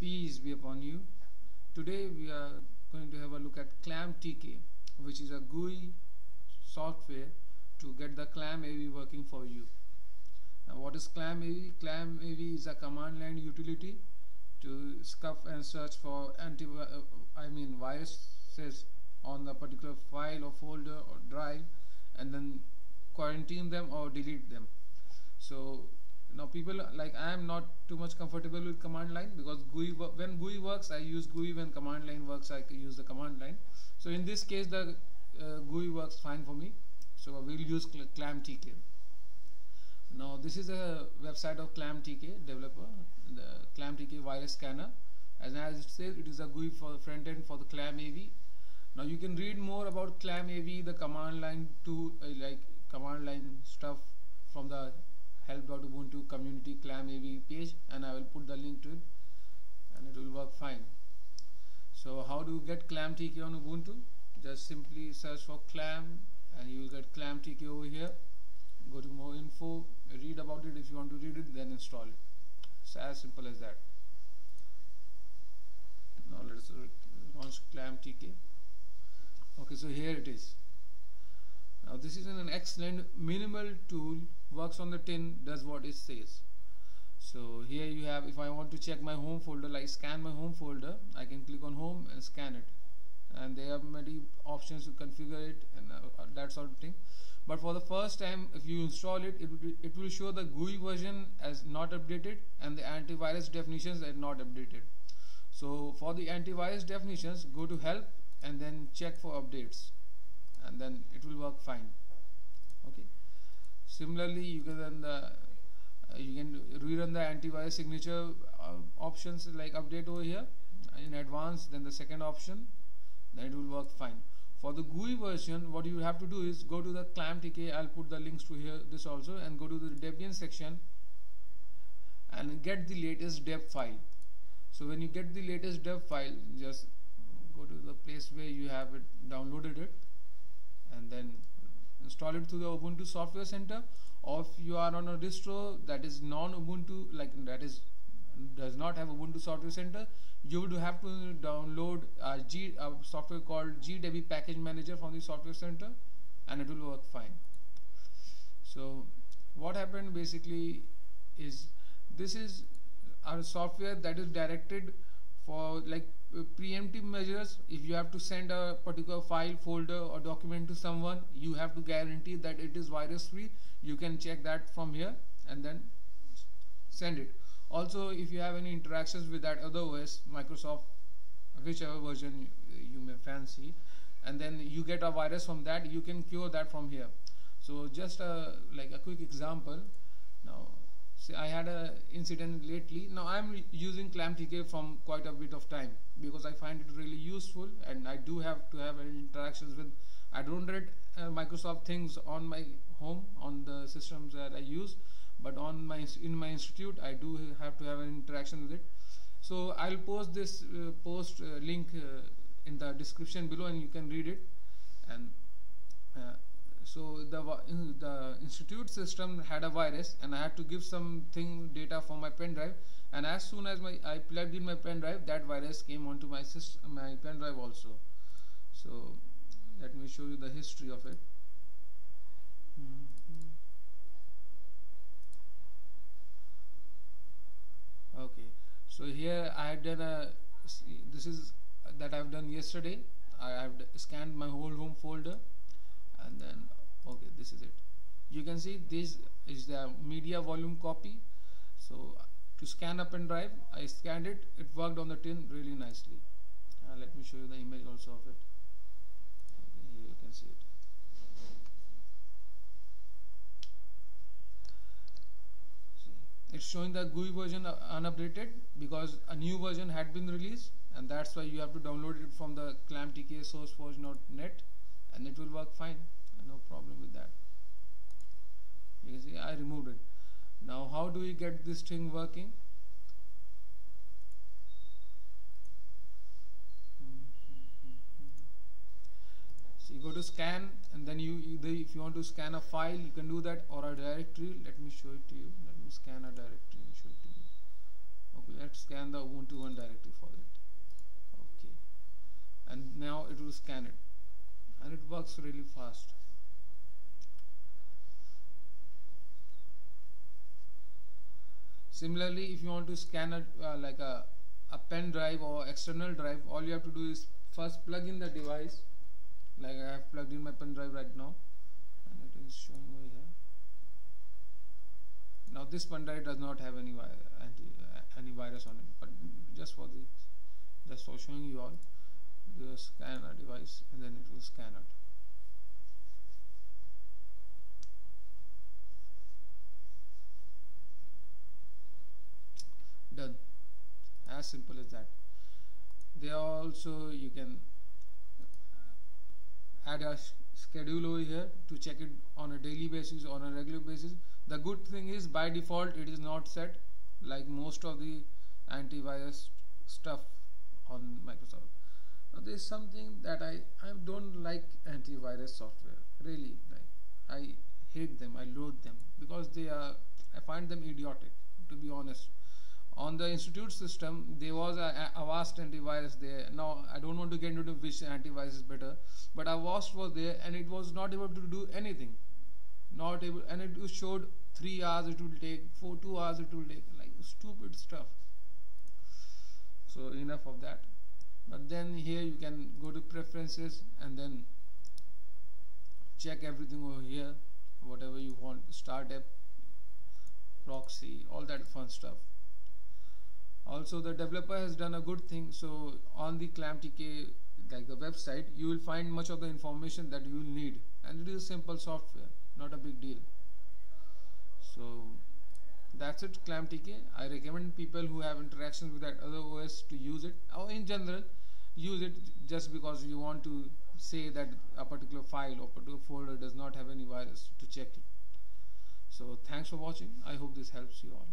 Peace be upon you. Today we are going to have a look at ClamTK which is a GUI software to get the ClamAV working for you. Now what is ClamAV? ClamAV is a command line utility to scuff and search for anti I mean viruses on a particular file or folder or drive and then quarantine them or delete them. So now people like I am not too much comfortable with command line because GUI when GUI works I use GUI. When command line works I use the command line. So in this case the uh, GUI works fine for me. So we'll use cl ClamTK now this is a website of ClamTK developer the ClamTK virus scanner. As, it says it is a GUI for the front end for the clam ClamAV now you can read more about clam ClamAV the command line to uh, like command line stuff from the help.ubuntu community ClamAV page and I will put the link to it and it will work fine. So how do you get ClamTK on Ubuntu? Just simply search for clam and you will get ClamTK over here. Go to more info read about it. If you want to read it then install it. It's as simple as that. Now let's uh, launch ClamTK okay so here it is now this is an excellent minimal tool works on the tin does what it says. So here you have if I want to check my home folder like scan my home folder I can click on home and scan it. And there are many options to configure it and uh, that sort of thing. But for the first time if you install it it will, it will show the GUI version as not updated and the antivirus definitions are not updated. So for the antivirus definitions go to help and then check for updates and then it will work fine. Okay? Similarly you can run the uh, you can rerun the antivirus signature uh, options like update over here in advance then the second option then it will work fine. For the GUI version what you have to do is go to the ClamTK I'll put the links to here this also and go to the Debian section and get the latest deb file. So when you get the latest deb file just go to the place where you have it downloaded it and then install it through the Ubuntu Software Center. Or if you are on a distro that is non-Ubuntu like that is does not have Ubuntu Software Center you would have to download a, G, a software called GDebi Package Manager from the Software Center and it will work fine. So what happened basically is this is our software that is directed for like Uh, preemptive measures if you have to send a particular file folder or document to someone you have to guarantee that it is virus free you can check that from here and then send it. Also if you have any interactions with that other OS Microsoft whichever version you, you may fancy and then you get a virus from that you can cure that from here. So just a, like a quick example. Now See, I had a incident lately. Now I'm using ClamTK from quite a bit of time because I find it really useful and I do have to have interactions with. I don't read uh, Microsoft things on my home on the systems that I use, but on my in my institute I do have to have an interaction with it. So I'll post this uh, post uh, link uh, in the description below and you can read it and so the the institute system had a virus and I had to give something data for my pen drive. And as soon as my I plugged in my pen drive that virus came onto my system my pen drive also. So let me show you the history of it. Mm-hmm. okay. So here I had done a this is that I've done yesterday. I have scanned my whole home folder and then okay this is it. You can see this is the media volume copy. So to scan up and drive I scanned it. It worked on the tin really nicely. Uh, let me show you the image also of it. Okay, here you can see it. It's showing the GUI version uh, unupdated because a new version had been released and that's why you have to download it from the clamtk sourceforge.net and it will work fine. No problem with that. You can see I removed it. Now how do we get this thing working? So you go to scan and then you either if you want to scan a file you can do that or a directory. Let me show it to you. Let me scan a directory and show it to you. Okay let's scan the Ubuntu one directory for it okay. And now it will scan it and it works really fast. Similarly if you want to scan a uh, like a, a pen drive or external drive all you have to do is first plug in the device. Like I have plugged in my pen drive right now. And it is showing over here. Now this pen drive does not have any anti uh, any virus on it but just for the just for showing you all you scan a device and then it will scan it done. As simple as that. There also you can uh, add a schedule over here to check it on a daily basis on a regular basis. The good thing is by default it is not set like most of the antivirus stuff on Microsoft there is something that I, I don't like antivirus software really like I hate them I loathe them because they are I find them idiotic to be honest. On the institute system there was a, Avast antivirus there. Now I don't want to get into which antivirus is better but Avast was there and it was not able to do anything. Not able and it showed three hours it will take four two hours it will take like stupid stuff. So enough of that but then here you can go to preferences and then check everything over here whatever you want startup proxy all that fun stuff. Also the developer has done a good thing. So on the ClamTK like the website you will find much of the information that you will need. And it is simple software not a big deal. So that's it ClamTK I recommend people who have interactions with that other OS to use it or in general use it just because you want to say that a particular file or particular folder does not have any virus to check it. So thanks for watching. I hope this helps you all